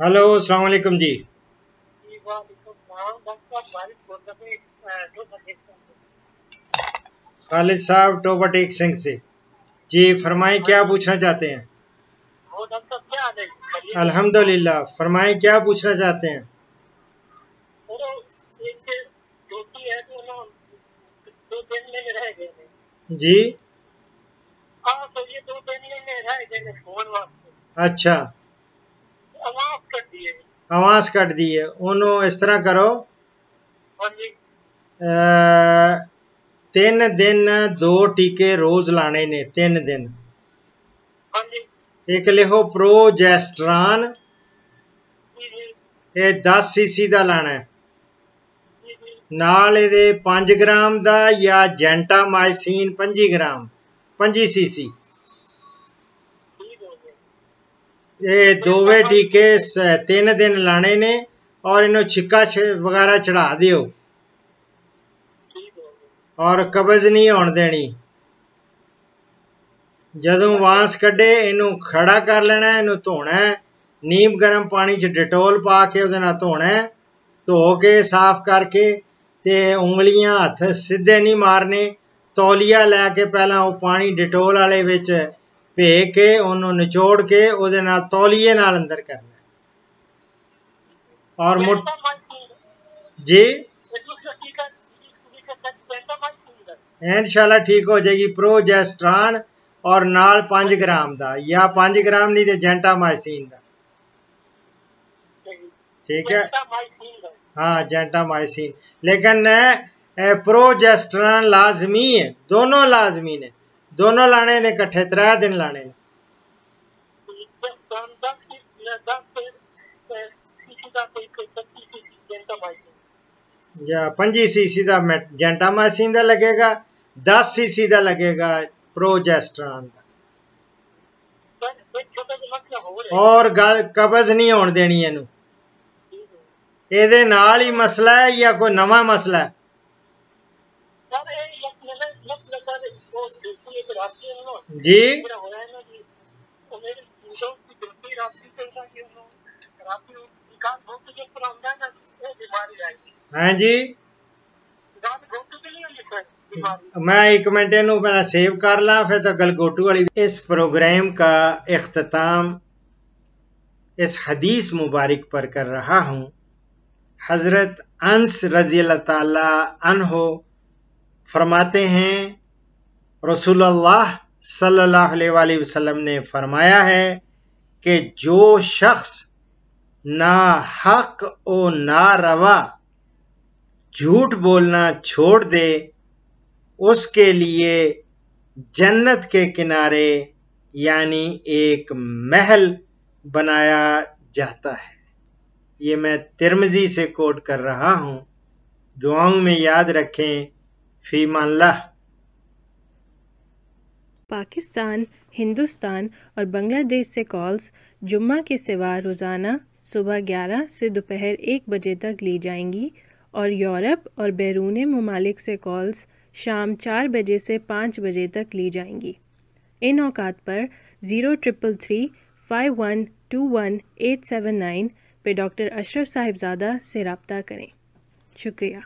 Hello अस्सलाम वालेकुम जी। खालिद साहब टोबा टेक सिंह से। जी फरमाएँ क्या पूछना चाहते हैं? अल्हम्दुलिल्लाह फरमाए क्या पूछना चाहते हैं? जी। हाँ तो ये दो दिन में रह गए फ़ोन वास्ते अच्छा। ਆਵਾਜ਼ ਕੱਟਦੀ ਹੈ। ਉਹਨੂੰ ਇਸ ਤਰ੍ਹਾਂ ਕਰੋ। ਤਿੰਨ ਦਿਨ ਦੋ ਟੀਕੇ ਰੋਜ਼ ਲਾਣੇ ਨੇ ਤਿੰਨ ਦਿਨ। ਹਾਂਜੀ। ਇੱਕ ਲਿਖੋ ਪ੍ਰੋਜੈਸਟਰਾਨ। ਇਹ 10 ਸੀਸੀ ਦਾ ਲਾਣਾ ਨਾਲ ਇਹਦੇ 5 ਗ੍ਰਾਮ ਦਾ ਜਾਂ ਜੈਂਟਾ ਜੈਂਟਾਮਾਈਸਿਨ 25 ਗ੍ਰਾਮ 25 ਸੀਸੀ। ਇਹ ਦੋਵੇਂ ਟੀਕੇ ਤਿੰਨ ਦਿਨ ਲਾਣੇ ਨੇ ਔਰ ਇਹਨੂੰ ਛਿੱਕਾ ਵਗੈਰਾ ਚੜਾ ਦਿਓ। ਔਰ ਕਬਜ਼ ਨਹੀਂ ਹੋਣ ਦੇਣੀ। ਜਦੋਂ ਵਾਂਸ ਕੱਢੇ, ਇਹਨੂੰ ਖੜਾ ਕਰ ਲੈਣਾ, ਇਹਨੂੰ ਧੋਣਾ ਨੀਮ ਗਰਮ ਪਾਣੀ 'ਚ ਡਿਟੋਲ ਪਾ ਕੇ ਉਹਦੇ ਨਾਲ ਧੋਣਾ ਧੋ ਕੇ, ਸਾਫ਼ ਕਰਕੇ ਤੇ ਉਂਗਲੀਆਂ ਹੱਥ ਸਿੱਧੇ ਨਹੀਂ ਮਾਰਨੇ। ਤੌਲੀਆ ਲੈ ਕੇ ਪਹਿਲਾਂ ਉਹ ਪਾਣੀ ਡਿਟੋਲ ਵਾਲੇ ਵਿੱਚ ਭੇ ਕੇ ਉਹਨੂੰ ਨਿਚੋੜ ਕੇ ਉਹਦੇ ਨਾਲ ਤੌਲੀਏ ਨਾਲ ਅੰਦਰ ਕਰਨਾ ਹੈ। ਔਰ ਮੁੱਠ पेंटामाइसिन ਜੀ ये दूसरा टीका टीका का पेंटामाइसिन का ਇਨਸ਼ਾਅੱਲਾ ਠੀਕ ਹੋ ਜਾਏਗੀ ਪ੍ਰੋਜੈਸਟਰਾਨ ਔਰ ਨਾਲ 5 ਗ੍ਰਾਮ ਦਾ ਜਾਂ 5 ਗ੍ਰਾਮ ਨਹੀਂ ਤੇ ਜੈਂਟਾਮਾਈਸਿਨ ਦਾ ठीक है पेंटामाइसिन का हाँ जेंटामाइसिन लेकिन ए, प्रोजेस्टेरॉन लाजमी है दोनों लाजमी ने दोनों लाने ने इकट्ठे त्रै दिन लाने ने दस दस दस किसी का कोई पच्चीस पेंटामाइसिन या पंजी सीसी का जेंटामाइसिन का लगेगा दस सीसी का लगेगा प्रोजेस्टेरॉन का सर एक छोटा सा मसला हो रहा और गल कब्ज नहीं होने देनी ਇਹਨੂੰ है ਇਹਦੇ ਨਾਲ ਹੀ ਮਸਲਾ ਹੈ ਜਾਂ ਕੋਈ ਨਵਾਂ ਮਸਲਾ ਹੈ ये सर जी मैं एक मिनट इनू पहला सेव कर ला फिर तो गलगोटू वाली इस प्रोग्राम का अख्ताम इस हदीस मुबारक पर कर रहा हूँ। हज़रत अंस रज़ी अल्लाह अनहो फरमाते हैं रसूलुल्लाह सल्लल्लाहु अलैहि वसल्लम ने फरमाया है कि जो शख्स ना हक और ना रवा झूठ बोलना छोड़ दे, उसके लिए जन्नत के किनारे यानी एक महल बनाया जाता है। ये मैं तिरमजी से कोट कर रहा हूँ। दुआओं में याद रखें फीमाल्लाह पाकिस्तान, हिंदुस्तान और बांग्लादेश से कॉल्स जुम्मा के सिवा रोज़ाना सुबह 11 से दोपहर एक बजे तक ली जाएँगी और यूरोप और बैरून ममालिक से कॉल्स शाम चार बजे से पाँच बजे तक ली जाएँगी। इन औकात पर zero triple three five one two one eight seven nine पे डॉक्टर अशरफ साहिबजादा से रबता करें। शुक्रिया।